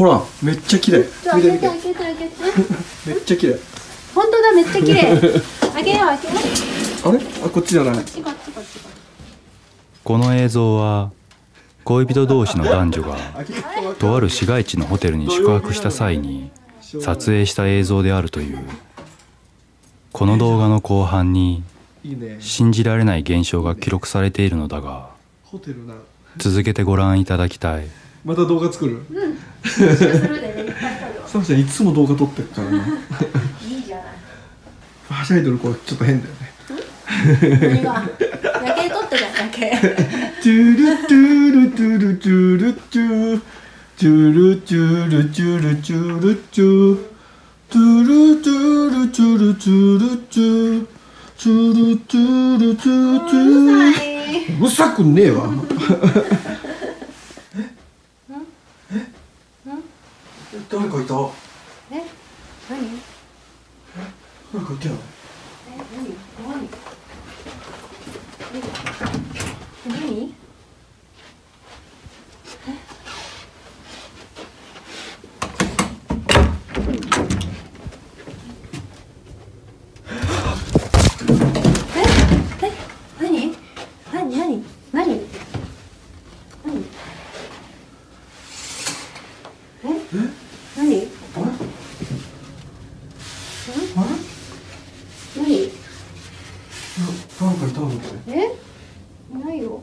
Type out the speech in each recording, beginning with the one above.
ほらめっちゃ綺麗。ちょ見て見て。開けて開けて開けて。めっちゃ綺麗。本当だめっちゃ綺麗。開けよう開けよう。あれ？あこっちじゃない。こっちこっち。こっちこの映像は恋人同士の男女がとある市街地のホテルに宿泊した際に撮影した映像であるという。この動画の後半に信じられない現象が記録されているのだがホテルな。続けてご覧いただきたい。また動画作るする？でねいっぱい撮るよサムちゃんいつも動画撮ってるからな。いいじゃないはしゃいでる子ちょっと変だよね。何が夜景撮ってた夜景トゥルトゥルトゥルトゥルトゥトゥルトゥルトゥルトゥルトゥトゥルトゥルトゥルトゥルトゥトゥルトゥルうるさくねえわいた？え？何？誰かいたよ。え？何？何？何？何？え何あれ何いや誰かいたのってえ？いないよ。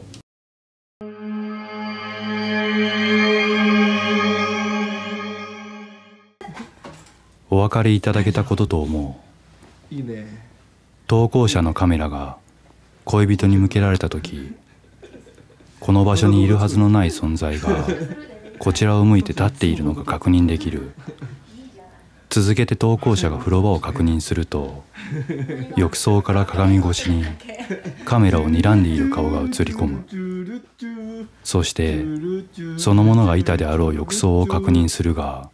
お分かりいただけたことと思う。いいね。投稿者のカメラが恋人に向けられた時この場所にいるはずのない存在がこちらを向いて立っているのが確認できる続けて投稿者が風呂場を確認すると浴槽から鏡越しにカメラを睨んでいる顔が映り込む。そしてそのものが板であろう浴槽を確認するが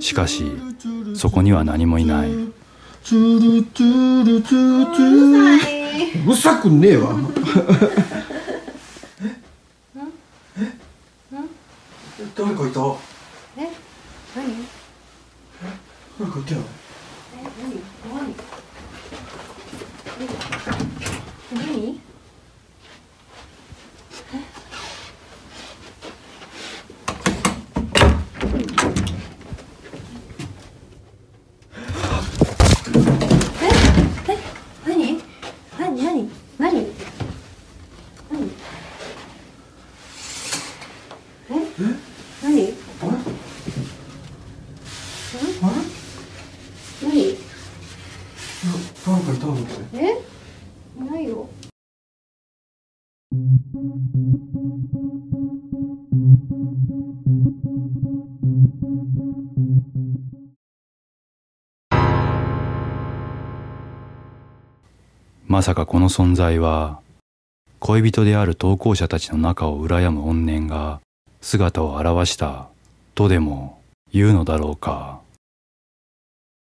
しかしそこには何もいない。うるさくねえわ。誰かいたえ何誰かいたよえ何何え何ええ何何何何何え何あれあれ何いや誰かいたのってえ？いないよ。まさかこの存在は恋人である投稿者たちの仲を羨む怨念が姿を現したとでも言うのだろうか。